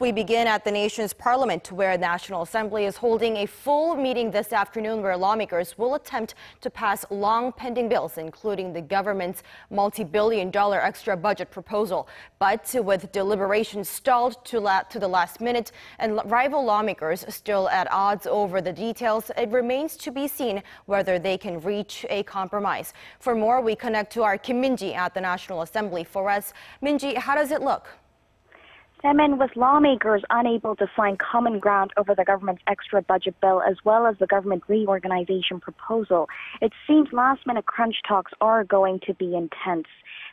We begin at the nation's parliament, where the National Assembly is holding a full meeting this afternoon where lawmakers will attempt to pass long pending bills, including the government's multi-billion dollar extra budget proposal. But with deliberations stalled to, la to the last minute and rival lawmakers still at odds over the details, it remains to be seen whether they can reach a compromise. For more, we connect to our Kim Min-ji at the National Assembly. For us, Min-ji, how does it look? Semin with lawmakers unable to find common ground over the government's extra budget bill as well as the government reorganization proposal. It seems last minute crunch talks are going to be intense.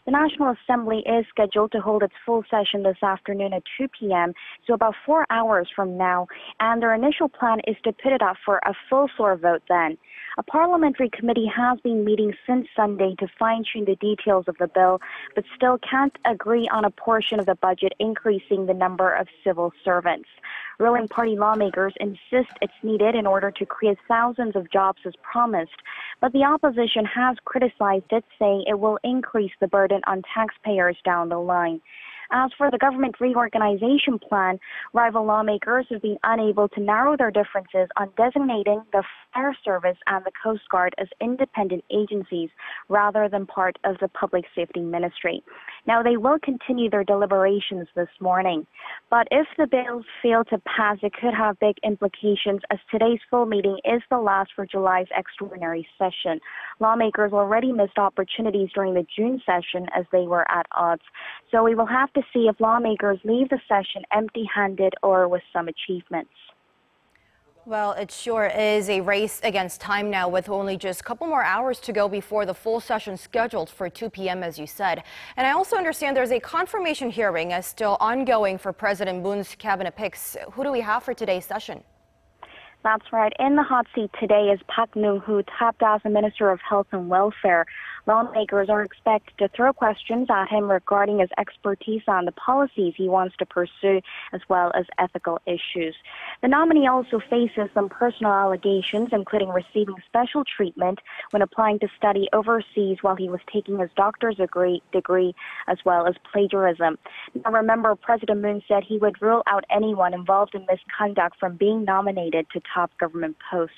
The National Assembly is scheduled to hold its full session this afternoon at 2 p.m., so about four hours from now, and their initial plan is to put it up for a full floor vote then. A parliamentary committee has been meeting since Sunday to fine tune the details of the bill, but still can't agree on a portion of the budget increasing the number of civil servants. Ruling party lawmakers insist it's needed in order to create thousands of jobs as promised, but the opposition has criticized it, saying it will increase the burden on taxpayers down the line. As for the government reorganization plan, rival lawmakers have been unable to narrow their differences on designating the Fire Service and the Coast Guard as independent agencies rather than part of the Public Safety Ministry. Now, they will continue their deliberations this morning. But if the bills fail to pass, it could have big implications as today's full meeting is the last for July's extraordinary session. Lawmakers already missed opportunities during the June session as they were at odds. So we will have to see if lawmakers leave the session empty handed or with some achievements. Well, it sure is a race against time now with only just a couple more hours to go before the full session scheduled for 2 p.m. as you said. And I also understand there's a confirmation hearing as still ongoing for President Moon's cabinet picks. Who do we have for today's session? That's right. In the hot seat today is Park Neung-hoo, tapped as the Minister of Health and Welfare. Lawmakers are expected to throw questions at him regarding his expertise on the policies he wants to pursue, as well as ethical issues. The nominee also faces some personal allegations, including receiving special treatment when applying to study overseas while he was taking his doctor's degree, degree as well as plagiarism. Now, remember, President Moon said he would rule out anyone involved in misconduct from being nominated to top government post.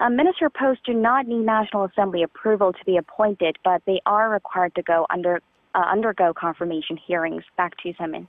Um, minister posts do not need National Assembly approval to be appointed, but they are required to go under uh, undergo confirmation hearings. Back to you, Semin.